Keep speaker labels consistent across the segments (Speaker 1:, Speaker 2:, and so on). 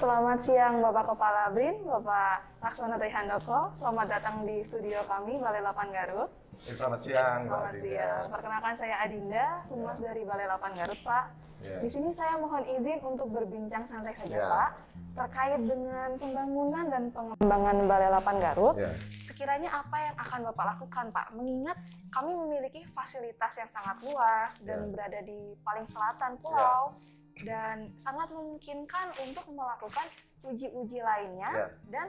Speaker 1: Selamat siang Bapak Kepala BRIN, Bapak Laksana Trihandoko. Selamat datang di studio kami, Balai Lapan Garut.
Speaker 2: Ya, selamat siang, Mbak
Speaker 1: Selamat
Speaker 2: Adinda.
Speaker 1: siang. Perkenalkan saya Adinda, humas dari Balai Lapan Garut, Pak.
Speaker 2: Ya.
Speaker 1: Di sini saya mohon izin untuk berbincang santai saja,
Speaker 2: Ya.
Speaker 1: Pak, terkait dengan pembangunan dan pengembangan Balai Lapan Garut.
Speaker 2: Ya.
Speaker 1: Sekiranya apa yang akan Bapak lakukan, Pak? Mengingat kami memiliki fasilitas yang sangat luas dan
Speaker 2: Ya.
Speaker 1: berada di paling selatan pulau dan sangat memungkinkan untuk melakukan uji-uji lainnya
Speaker 2: Ya.
Speaker 1: dan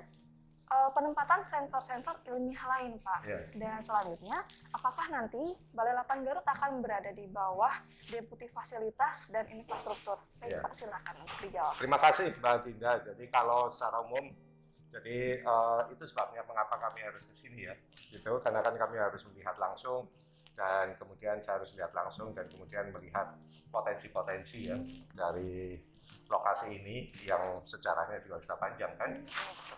Speaker 1: eh, penempatan sensor-sensor ilmiah lain, Pak.
Speaker 2: Ya.
Speaker 1: Dan selanjutnya, apakah nanti Balai Lapan Garut akan berada di bawah Deputi Fasilitas dan Infrastruktur? Baik,
Speaker 2: Ya.
Speaker 1: Pak, silakan untuk dijawab.
Speaker 2: Terima kasih Mbak Dinda. Jadi kalau secara umum, jadi eh, itu sebabnya mengapa kami harus ke sini ya. Gitu, karena kan kami harus melihat langsung dan kemudian saya harus lihat langsung dan kemudian melihat potensi-potensi ya dari lokasi ini yang sejarahnya juga sudah panjang kan?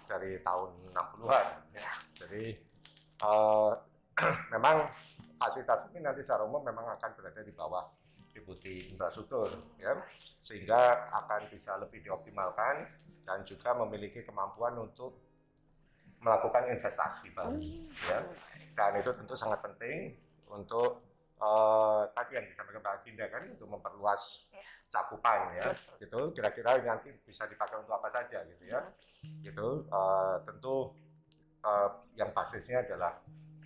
Speaker 2: Dari tahun 60-an ya. Jadi eh, memang fasilitas ini nanti secara umum memang akan berada di bawah deputi infrastruktur ya. Sehingga akan bisa lebih dioptimalkan dan juga memiliki kemampuan untuk melakukan investasi baru ya. Dan itu tentu sangat penting untuk eh, tadi yang disampaikan Pak Adinda kan untuk memperluas
Speaker 1: Ya.
Speaker 2: cakupan ya gitu kira-kira nanti bisa dipakai untuk apa saja gitu ya gitu eh, tentu eh, yang basisnya adalah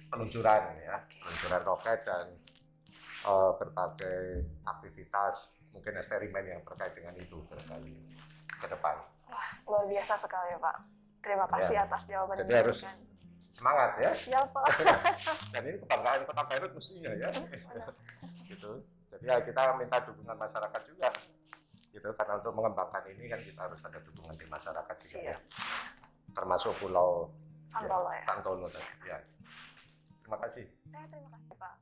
Speaker 2: peluncuran ya peluncuran roket dan eh, berbagai aktivitas mungkin eksperimen yang terkait dengan itu barangkali ke depan
Speaker 1: Wah, luar biasa sekali, Pak. Terima kasih
Speaker 2: Ya.
Speaker 1: atas jawaban
Speaker 2: Jadi harus-. Semangat ya.
Speaker 1: Siap, Pak.
Speaker 2: dan ini kebanggaan kota Garut mestinya ya. Gitu. Jadi ya kita minta dukungan masyarakat juga. Gitu karena untuk mengembangkan ini kan kita harus ada dukungan di masyarakat juga ya. Termasuk pulau
Speaker 1: Santolo ya.
Speaker 2: Santolo tadi ya. Terima kasih.
Speaker 1: Eh, terima kasih, Pak.